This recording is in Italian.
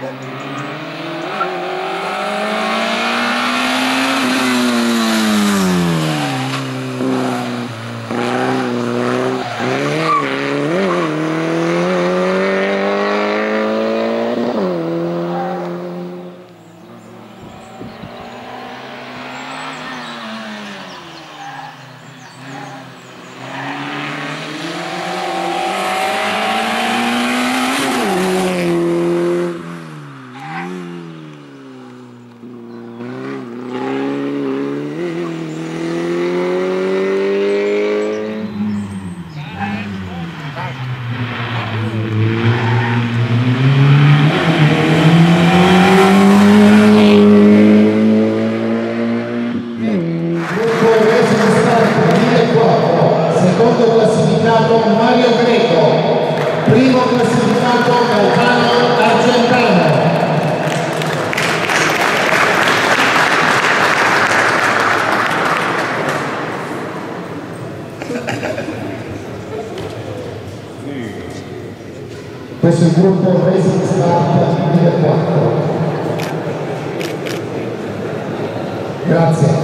that Questo è il gruppo Racing Start 1004. Grazie.